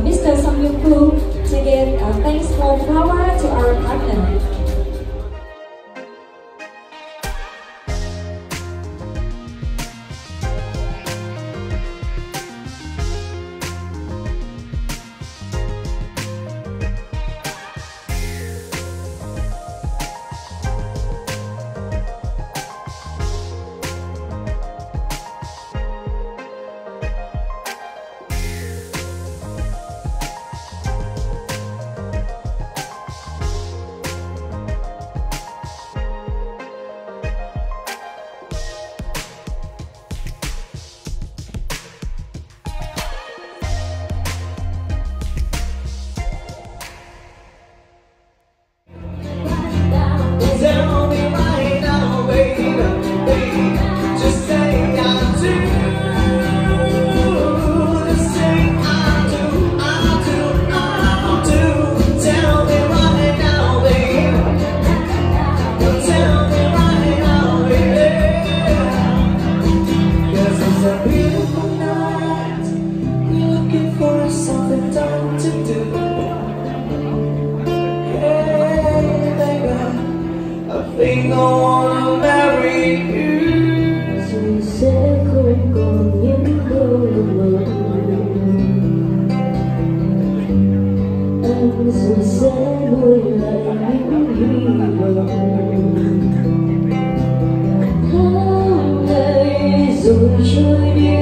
Mr. Song Yun Koo to give uh, thanks for flower to our partner. bình ổn Merry Christmas Rồi sẽ không còn những câu mơ Anh rồi sẽ nuôi lại những hy vọng. Tháng ngày rồi trôi đi.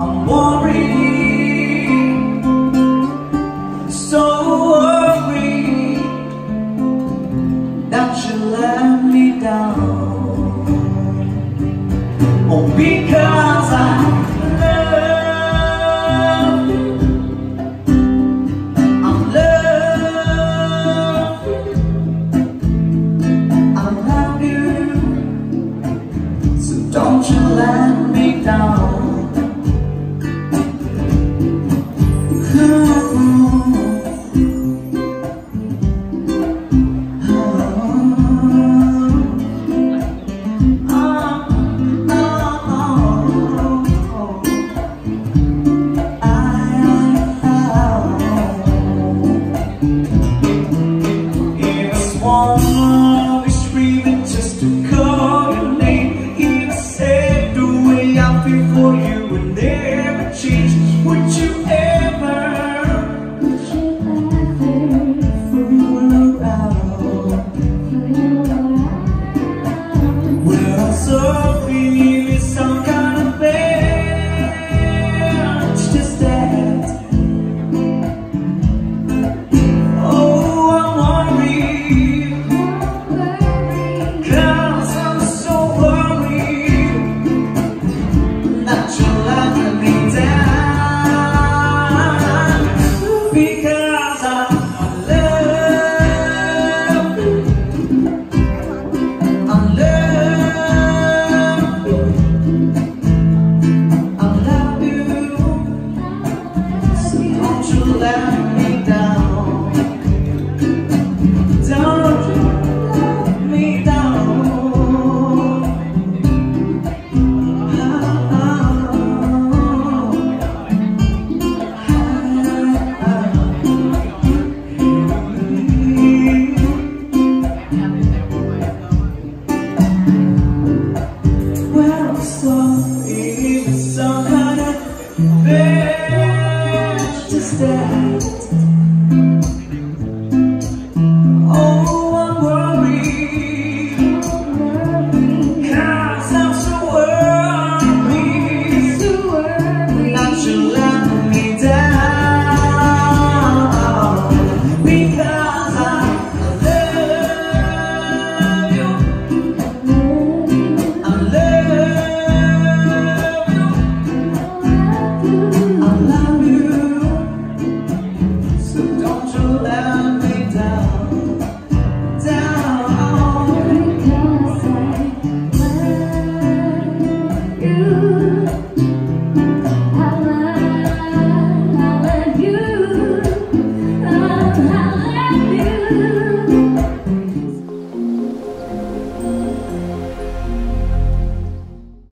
amor.